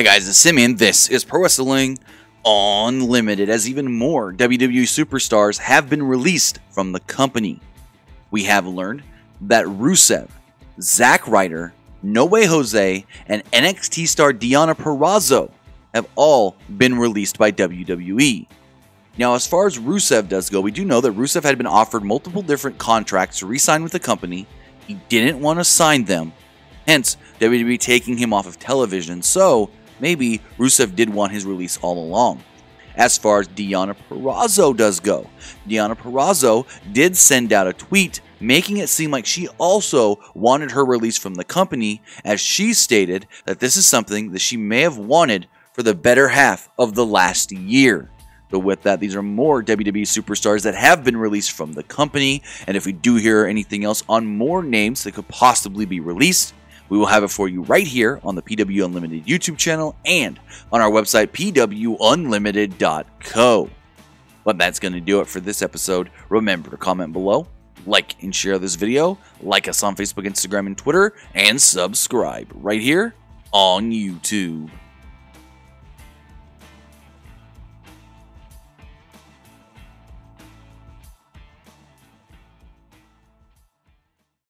Hey guys, it's Simeon. This is Pro Wrestling Unlimited, as even more WWE superstars have been released from the company. We have learned that Rusev, Zack Ryder, No Way Jose, and NXT star Deonna Purrazzo have all been released by WWE. Now, as far as Rusev does go, we do know that Rusev had been offered multiple different contracts to re sign with the company. He didn't want to sign them, hence, WWE taking him off of television. So, maybe Rusev did want his release all along. As far as Deonna Purrazzo does go, Deonna Purrazzo did send out a tweet making it seem like she also wanted her release from the company, as she stated that this is something that she may have wanted for the better half of the last year. But with that, these are more WWE superstars that have been released from the company. And if we do hear anything else on more names that could possibly be released, we will have it for you right here on the PW Unlimited YouTube channel and on our website, pwunlimited.co. But that's going to do it for this episode. Remember to comment below, like and share this video, like us on Facebook, Instagram, and Twitter, and subscribe right here on YouTube.